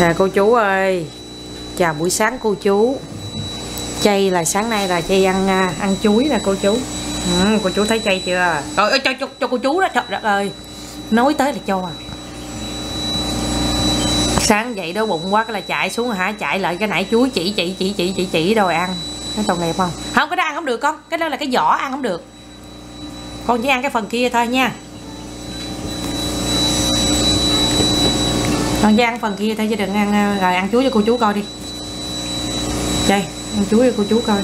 Nè cô chú ơi. Chào buổi sáng cô chú. Chay là sáng nay là chay ăn à, ăn chuối nè cô chú. Ừ, Cô chú thấy chay chưa? Trời ơi cho, cho, cho cô chú đó trời đất ơi. Nói tới là cho à. Sáng dậy đói bụng quá cái là chạy xuống hả? Chạy lại cái nãy chuối chỉ chỉ chỉ chỉ chỉ chỉ rồi ăn. Cái tội nghiệp không? Không cái đó ăn không được con. Cái đó là cái vỏ ăn không được. Con chỉ ăn cái phần kia thôi nha. Còn gian phần kia thôi chứ đừng ăn ờ, rồi ăn chuối cho cô chú coi đi. Đây, ăn chuối cho cô chú coi.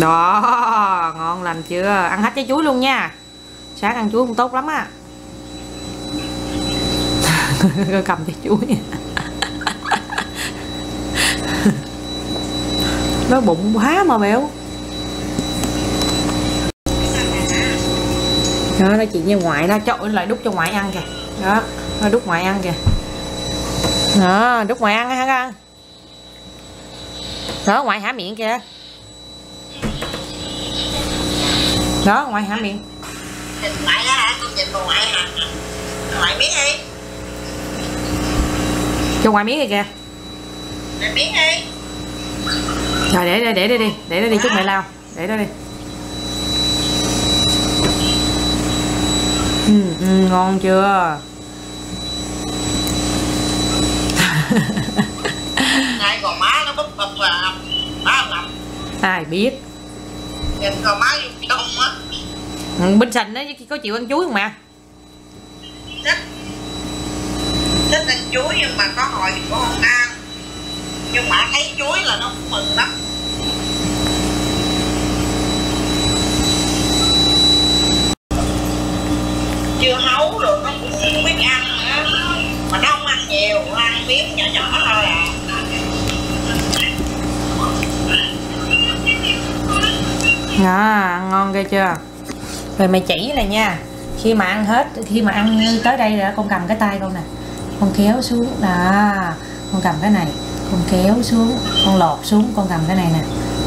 Đó, ngon lành chưa? Ăn hết trái chuối luôn nha. Sáng ăn chuối không tốt lắm á. Cầm trái chuối. Nó bụng quá mà béo đó, nói chuyện với ngoại đó trời lại đút cho ngoại ăn kìa. Đó, nó đút ngoại ăn kìa đó đút ngoại ăn hả con? Đó ngoại hả miệng kìa. Đó ngoại hả miệng? Nhìn ngoại đó hả? Con nhìn vào ngoại hả? Ngoại miếng đi. Cho ngoại miếng kìa kìa. Ngoại miếng đi. Rồi để đây để đây đi. Để đây đi chút mẹ lao để đó đi. Ừ, ừ, ngon chưa Này còn má nó búp bập là Má nằm ai biết. Nhìn còn má vô trong á. Ừ, bên sành đó có chịu ăn chuối không mẹ Thích. Thích ăn chuối nhưng mà có hồi thì con không ăn. Nhưng mà thấy chuối là nó cũng mừng lắm. Chưa hấu rồi nó cũng không biết ăn nữa. Mà nó không ăn nhiều ăn miếng nhỏ nhỏ thôi à à ngon ghê chưa? Rồi mày chỉ này nha khi mà ăn hết khi mà ăn tới đây rồi con cầm cái tay con nè. Con kéo xuống đó con cầm cái này. Con kéo xuống con lột xuống con cầm cái này nè.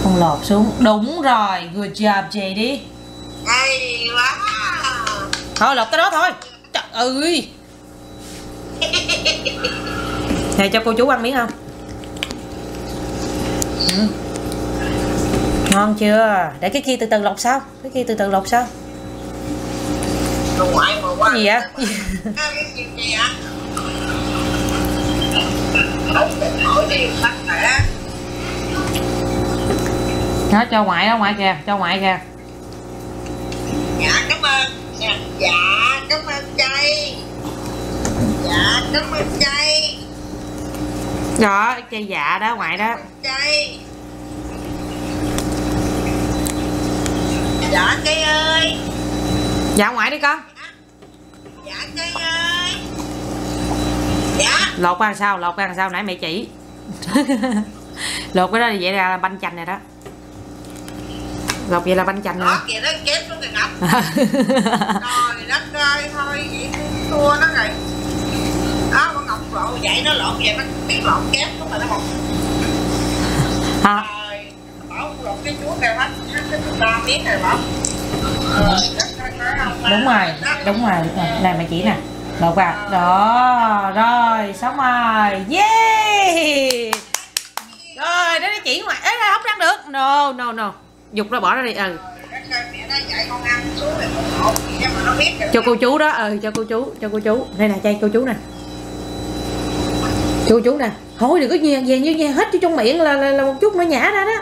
Con lột xuống. Đúng rồi good job chị đi hay quá. Thôi lột tới đó thôi. Trời ơi. Này cho cô chú ăn miếng không? Ừ. ngon chưa? Để cái kia từ từ lột sao cái kia từ từ lột qua. Cái gì vậy? nó cho ngoại đó ngoại kìa cho ngoại kìa. Dạ cảm ơn. Dạ dạ cảm ơn chay. Dạ cảm ơn chay. Đó chơi dạ đó ngoại đó. Chay dạ chay ơi. Dạ ngoại đi con. Dạ chay ơi. Dạ. Lột ăn sao? Lột ăn sao? Nãy mẹ chỉ. Lột cái đó thì vậy là banh chành này đó. Lột vậy là banh chành rồi. đó kìa nó chém xuống kìa ngọc trời đất ơi thôi vậy thua nó rồi. Đó con ngọc lộ vậy nó lộn vậy nó biết lộn kém lúc mà nó một. Hả trời bảo lộn cái chúa kêu hết ba miếng đúng rồi đúng rồi đúng rồi. Này mẹ chỉ nè. Lột vào đó rồi xong rồi. Yeah! Rồi đó nó chỉ ngoài ấy không răng được. No no no. Dục ra bỏ ra đi. Ừ. Cho cô chú đó. Ừ cho cô chú cho cô chú. Đây nè chay cô chú nè. Cô chú nè. Thôi đừng có nhè về như nhè hết cho trong miệng là, là là một chút nó nhả ra đó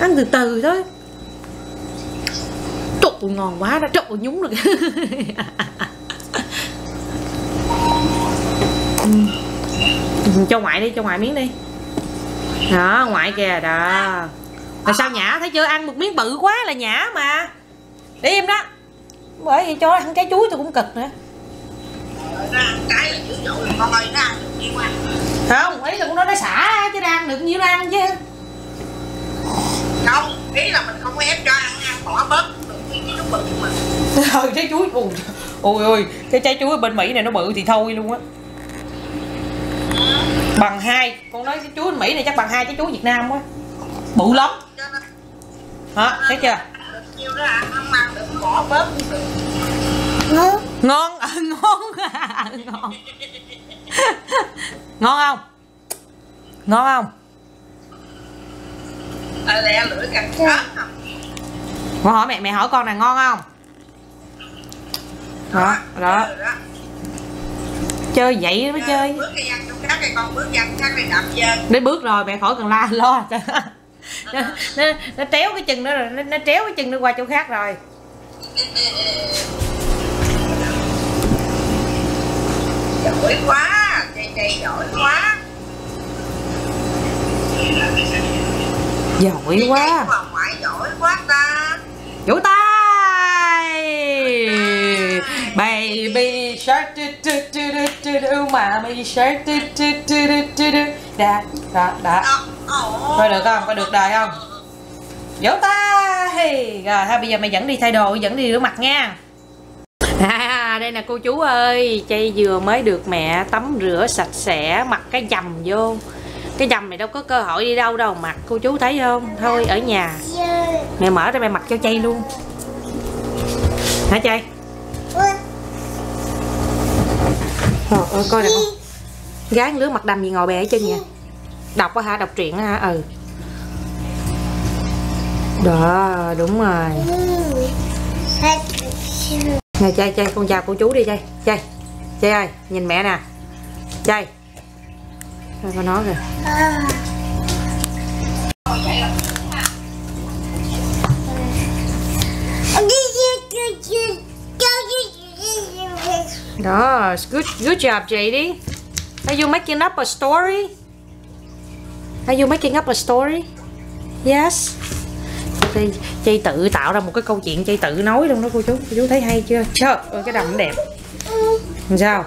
ăn từ từ thôi. Trụ ngon quá đã trụ nhúng được. Ừ. Cho ngoại đi, cho ngoại miếng đi. Đó, ngoại kìa, đó. Là sao nhả thấy chưa, ăn một miếng bự quá là nhả mà. Để em đó. Bởi vì cho ăn trái chuối tôi cũng cực nữa. Là con nó không, ý là cũng nói nó xả chứ đang ăn được, nhiêu ăn chứ ý là mình không có ép cho ăn ăn bỏ bớt được cái nó bự mà ừ trái chuối ôi ôi ôi cái trái chuối bên mỹ này nó bự thì thôi luôn á. Bằng hai con nói cái chuối mỹ này chắc bằng hai trái chuối việt nam quá. Bự lắm. Hả? Thấy chưa? Ngon. Ngon à, ngon à, ngon. Ngon không? Ngon không à, lẹ lưỡi càng không con hỏi mẹ mẹ hỏi con này ngon không? Đó đó Ừ, đó. Chơi vậy mới chơi. bước khác con bước khác đến bước rồi mẹ khỏi cần la lo. Nó, nó, nó tréo cái chân nó rồi nó, nó tréo cái chân nó qua chỗ khác rồi. Giỏi quá chạy chạy giỏi quá giỏi quá. Mà ngoại giỏi quá ta. Vỗ tay. Baby shark do do do do do do mommy shark do do do do do do đã đã đã Coi được không? Coi được đời không? vỗ tay. Rồi thôi bây giờ mày dẫn đi thay đồ dẫn đi rửa mặt nha. À đây nè cô chú ơi. Chay vừa mới được mẹ tắm rửa sạch sẽ mặc cái dầm vô cái dầm này đâu có cơ hội đi đâu đâu, mặc cô chú thấy không? Thôi, ở nhà. Mẹ mở ra mẹ mặc cho chay luôn. Hả chay? Trời ơi coi nè. Con gái lứa mặt đầm gì ngồi bè ở chân vậy? Đọc quá hả? Đọc truyện hả? Ừ. Đó, đúng rồi. Nè chay chay, con chào cô chú đi chay. Chay chay ơi, nhìn mẹ nè. Chay. Đây có nói rồi đó good good job JD are you making up a story? Are you making up a story? Yes. Chay, chay tự tạo ra một cái câu chuyện chay tự nói luôn đó cô chú. Cô chú thấy hay chưa? Trời ơi cái đầm nó đẹp. Làm sao?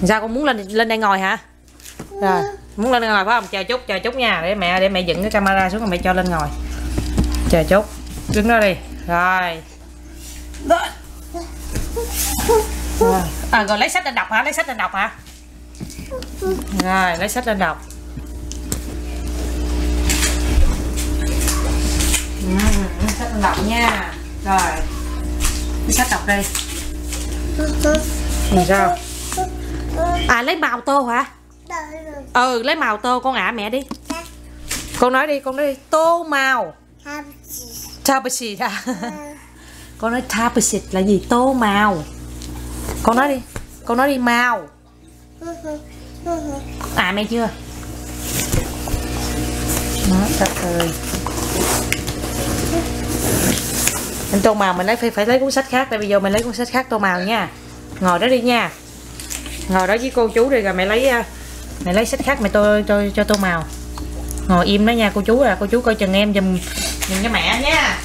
Làm sao con muốn lên lên đây ngồi hả? Rồi muốn lên ngồi phải không? Chờ chút chờ chút nha. Để mẹ để mẹ dựng cái camera xuống rồi mẹ cho lên ngồi. Chờ chút. Đứng đó đi. Rồi. Rồi. à rồi lấy sách lên đọc hả? Lấy sách lên đọc hả? Rồi lấy sách lên đọc. Ừ, sách lên đọc nha. Rồi. Lấy sách đọc đi. Làm sao? À lấy bào tô hả? Ừ lấy màu tô con ả mẹ đi. Con nói đi con nói đi. Tô màu. Tapestry à? Con nói tapestry là gì? Tô màu. Con nói đi. Con nói đi màu. À mẹ chưa? Đó trời ơi. Anh tô màu mình lấy phải phải lấy cuốn sách khác tại bây giờ mình lấy cuốn sách khác tô màu nha. Ngồi đó đi nha. Ngồi đó với cô chú đi rồi mẹ lấy mày lấy sách khác mày tôi cho cho tô màu. Ngồi im đó nha, cô chú à cô chú coi chừng em, giùm giùm cho mẹ nha.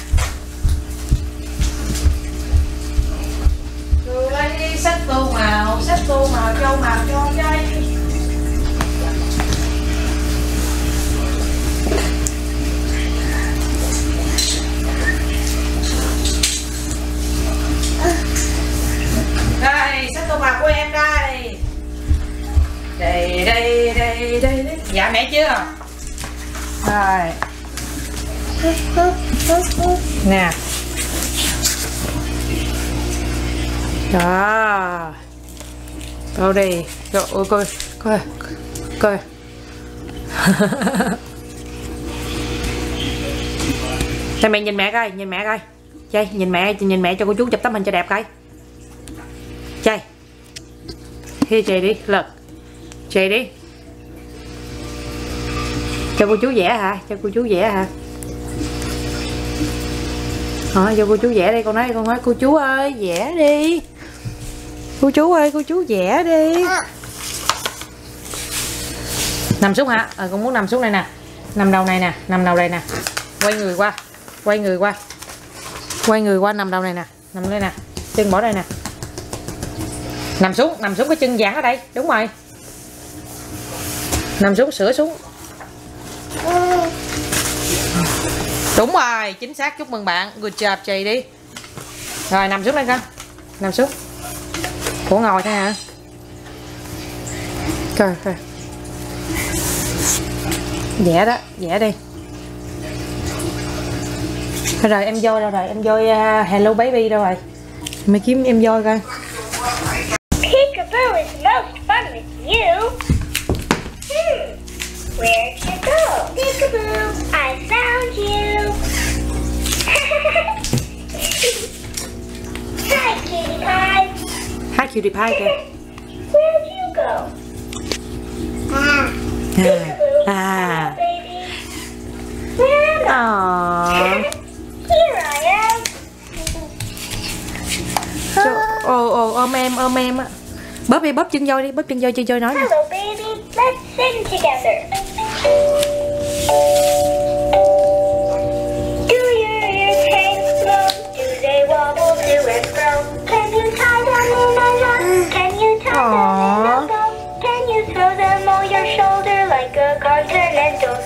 Tôi lấy sách tô màu, sách tô màu châu màu cho dây đây, sách tô màu của em đây đây đây đây đây, đây. dạ mẹ chưa? Rồi. Nè. Đó. Đâu đây rồi ôi coi coi coi Đây mẹ nhìn mẹ coi, nhìn mẹ coi. Chơi, nhìn mẹ, nhìn mẹ cho cô chú chụp tấm hình cho đẹp coi. Chơi. Khi chơi đi, lật Chơi đi. Cho cô chú vẽ hả? Cho cô chú vẽ hả? Ờ, cho cô chú vẽ đi, con nói con nói cô chú ơi, vẽ đi. Cô chú ơi, cô chú vẽ đi. Nằm xuống hả? à, con muốn nằm xuống đây nè. Nằm đầu này nè, nằm đầu đây nè. Quay người qua Quay người qua. Quay người qua nằm đầu này nè. Nằm đây nè Chân bỏ đây nè. Nằm xuống, nằm xuống cái chân giãn ở đây Đúng rồi. Nằm xuống, sửa xuống. Đúng rồi, chính xác. Chúc mừng bạn. Good job chị đi Rồi nằm xuống đây con Nằm xuống Ủa ngồi thôi hả? Trời coi. Vẽ đó, vẽ đi. Rồi em voi đâu rồi, em voi uh, Hello Baby đâu rồi? Mày kiếm em voi coi. PewDiePie kìa Where'd you go? Ah, à, à. baby. Where am Aww. I? Here I am. Ồ ồ ôm em ôm em á bóp đi bóp chân voi đi bóp chân voi chân voi nói Hello, baby. Let's sing together.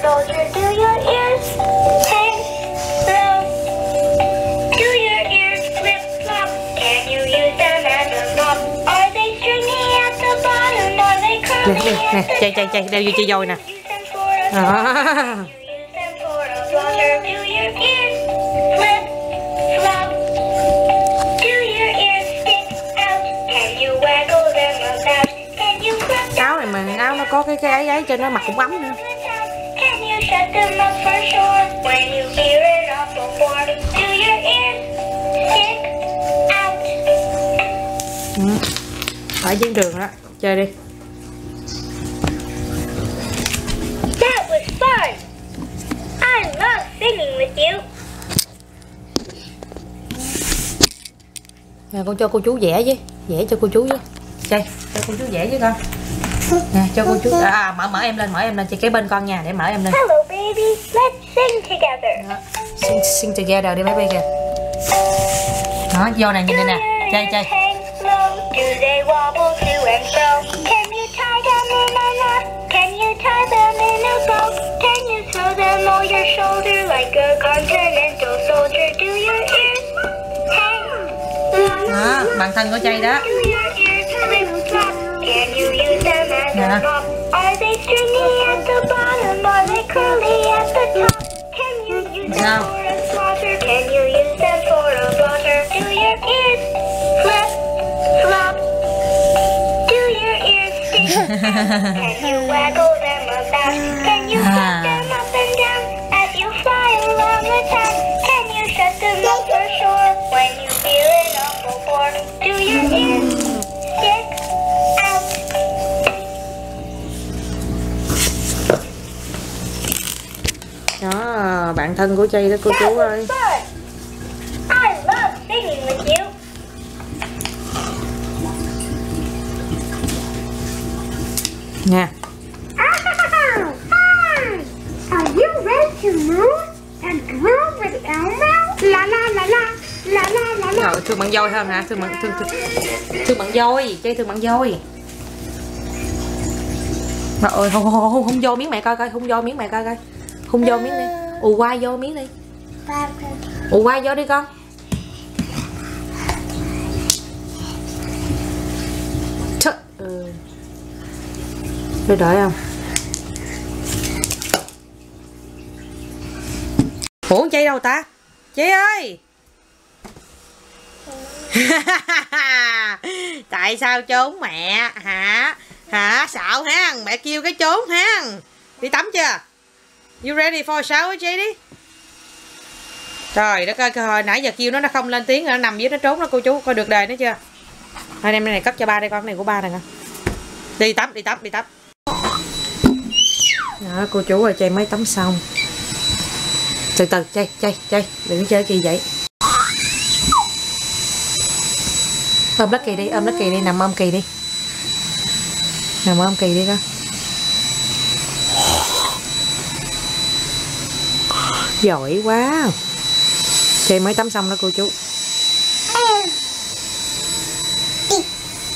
Soldier? Do your ears hang low? Do your ears flip flop? Can you use them as a mop? Are they stringy at the bottom? Are they nè curly nè nè at the chạy chạy chạy đeo vô chơi voi nè à. có cái cái ấy ấy cho nó mặc cũng ấm nữa. Ừ. ở trên đường đó. Chơi đi. That was fun. I love singing with you. nè con cho cô chú vẽ với. Vẽ cho cô chú với. Chơi cho cô chú vẽ với con nè cho cô chú à mở mở em lên mở em lên chơi kế bên con nha để mở em lên. Hello, baby. Let's sing together. Đó. sing, sing together đi baby kìa. Đó vô nè nhìn đây nè. Chơi chơi. like a continental soldier? Do your ears hang? Đó bạn thân của chơi đó Yeah. Are they stringy at the bottom? Are they curly at the top? Can you use them Yeah. for a slaughter? Can you use them for a butter? Do your ears flip flop? Do your ears stick bạn thân của chơi đó cô chú ơi. Nha rồi thương bạn voi hơn hả? Thương bạn thương thương, thương bạn voi chơi thương bạn voi mà ơi không không không không vô miếng mẹ coi coi. Không vô miếng mẹ coi coi. Không vô miếng đi ù qua vô miếng đi. Ù qua vô đi con. Trời. Để đợi không? Ủa, con chơi đâu ta? Chị ơi. Tại sao trốn mẹ? Hả? Hả? Xạo ha Mẹ kêu cái trốn ha Đi tắm chưa? You ready for a shower JD? đi Trời, đất ơi hồi nãy giờ kêu nó nó không lên tiếng, Nó nằm dưới nó trốn nó cô chú, Coi được đề nó chưa? Hai em này cấp cho ba đây con cái này của ba này con. Đi tắm đi tắm đi tắm. Đó, cô chú ơi chơi mới tắm xong. Từ từ chơi chơi chơi đừng chơi kỳ vậy. Ôm đất kỳ đi, ôm đất kỳ đi, nằm ôm kỳ đi. Nằm ôm kỳ đi con. Giỏi quá chơi mới tắm xong đó cô chú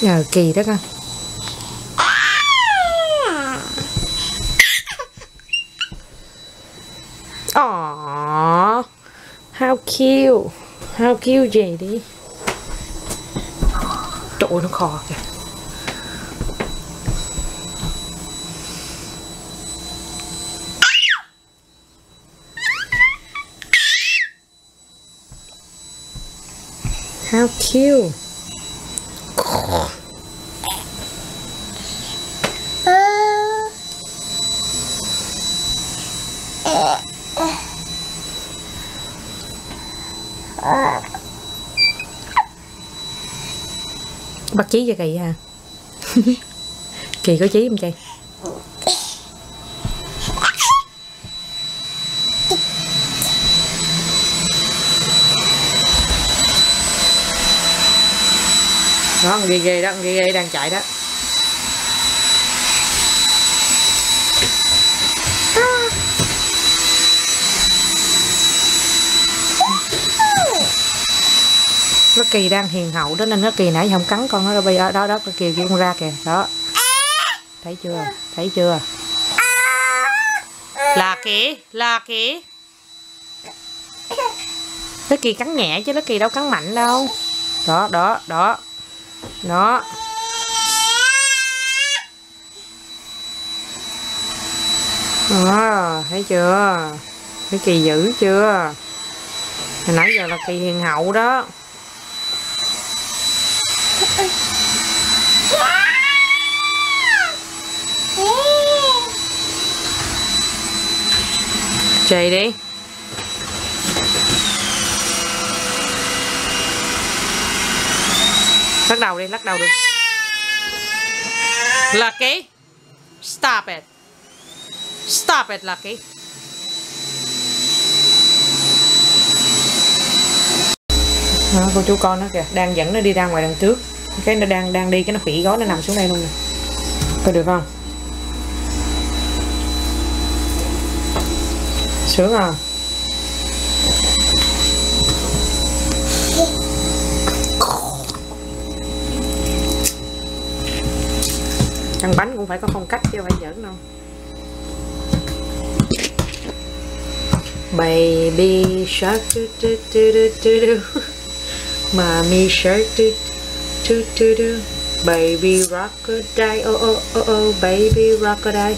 nhờ kỳ đó con Aww, how cute, how cute vậy đi. Trời ơi, nó khò kìa. Chiêu bắt chí cho kỳ ha. Kỳ có chí không chị nó ghê ghê đó ghê ghê đang chạy đó. Nó kỳ đang hiền hậu đó, nên nó kỳ nãy không cắn con nó bây giờ đó đó kỳ kêu con ra kìa, đó. Thấy chưa? Thấy chưa? Là kỳ là kỳ. Nó kỳ cắn nhẹ chứ nó kỳ đâu cắn mạnh đâu. Đó đó đó đó. Đó, thấy chưa? Cái kỳ dữ chưa? Hồi nãy giờ là kỳ hiền hậu đó. Chạy đi. Lắc đầu đi lắc đầu đi. Lucky stop it. Stop it Lucky đó, cô chú con nó kìa đang dẫn nó đi ra ngoài đằng trước. Cái nó đang đang đi cái nó khỉ gói nó nằm xuống đây luôn nè. Coi được không? Sướng không ăn bánh cũng phải có phong cách chứ phải giỡn đâu. Baby shark do do do do do do Mommy shark do do do do Baby rockadile oh oh oh oh. Baby rockadile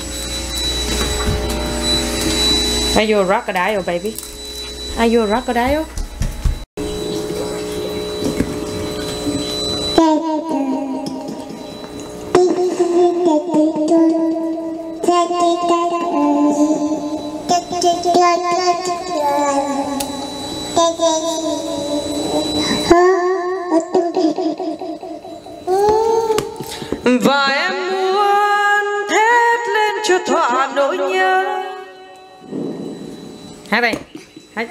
Are you a crocodile, baby? Are you a crocodile? Và em muốn thét lên cho thỏa nỗi nhớ. Hát đây Hát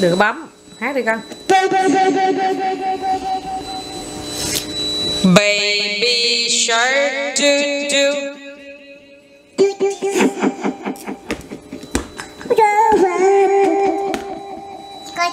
Đừng bấm. Hát đi con. Baby shark do do. Cái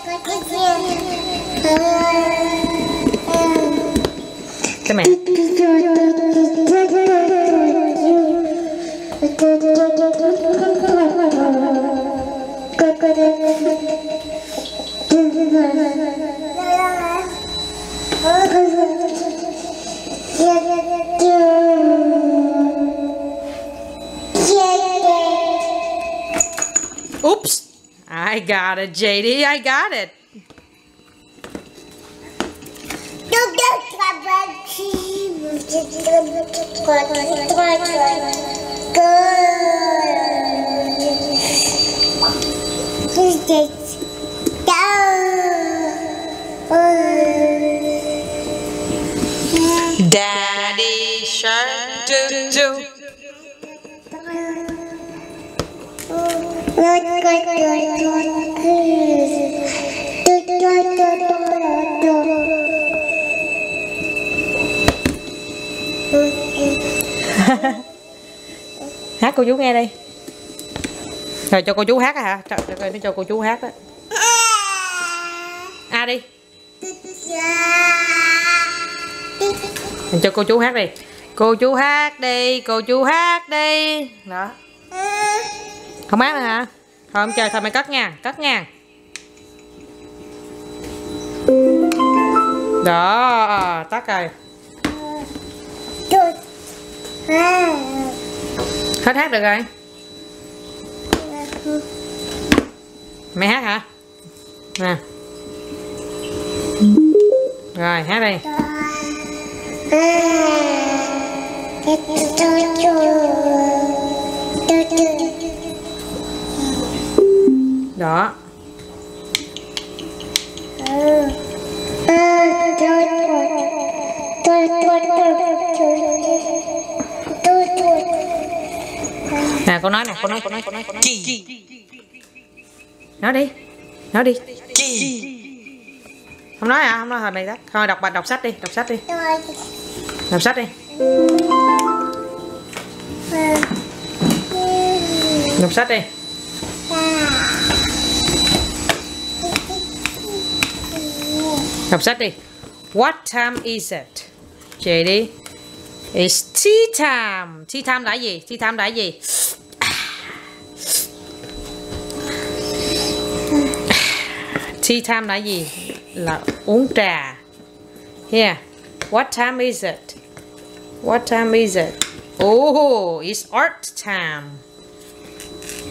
got it JD I got it. Daddy shark do do Hát cô chú nghe đi. Rồi cho cô chú hát hả? Cho, cho, cho, cho cô chú hát đó A đi. Cho cô chú hát đi. Cô chú hát đi Cô chú hát đi. Đó. Không hát nữa hả? Thôi không chơi thôi mày cất nha Cất nha. Đó Tắt rồi. Hết hát được rồi mẹ hát hả nè rồi hát đi đó nè con nói nè con nói con nói con nói con nói. Nói đi nói đi. Không nói à không nói hồi này đó. Thôi đọc bài đọc sách đi đọc sách đi. Đọc sách đi. Đọc sách đi. Đọc sách đi. What time is it? Chị đi. It's tea time. Tea time là gì? Tea time là gì tea time là gì? Là uống trà. Here what time is it? What time is it? Oh it's art time.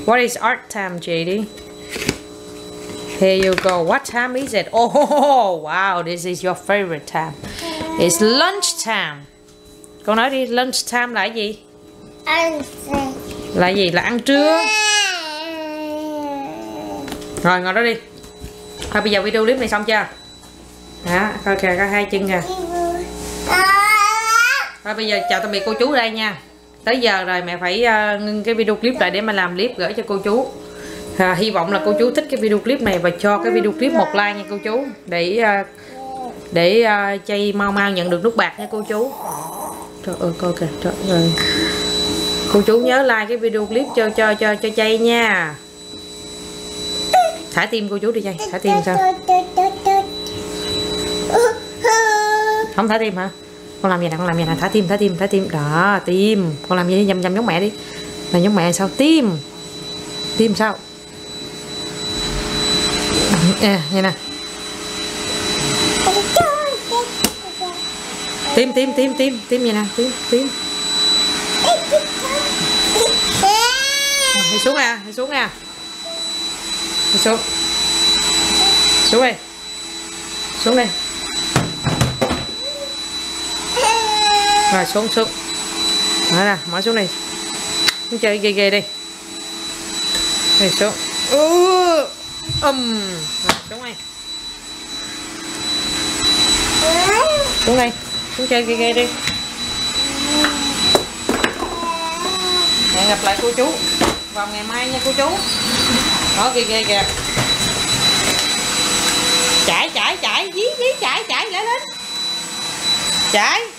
What is art time JD here you go. What time is it? Oh wow this is your favorite time. It's lunch time. Con nói đi lunch time là gì? Là gì? Là ăn trưa? Rồi ngồi đó đi thôi bây giờ video clip này xong chưa? Hả coi kìa có hai chân kìa. Thôi bây giờ chào tạm biệt cô chú đây nha. Tới giờ rồi mẹ phải uh, ngưng cái video clip lại để mà làm clip gửi cho cô chú. À, hy vọng là cô chú thích cái video clip này và cho cái video clip một like nha cô chú. Để uh, để uh, chay mau mau nhận được nút bạc nha cô chú. Trời ơi coi kìa trời ơi. Cô chú nhớ like cái video clip cho cho cho cho chay nha thả tim cô chú đi chơi, thả tim sao? Không thả tim hả? Con làm gì nè con làm gì nè? Thả tim thả tim thả tim. Đó tim. Con làm gì? Đi nhầm nhầm giống mẹ đi. Là giống mẹ sao? Tim. Tim sao? À, vậy nè. Tim tim tim tim tim vậy nè. Tim tim. Đi xuống nè đi xuống nè đi xuống. Xuống đây. Xuống đây. Rồi, xuống xuống. Mở ra mở xuống đi. Xuống chơi ghê ghê đi. Đi xuống. Ừ um rồi, xuống đây. Xuống đây. Xuống chơi ghê ghê đi. Hẹn gặp lại cô chú vào ngày mai nha, cô chú đó kìa kìa kìa. Chạy chạy chạy dí dí chạy chạy lại lên. Chạy.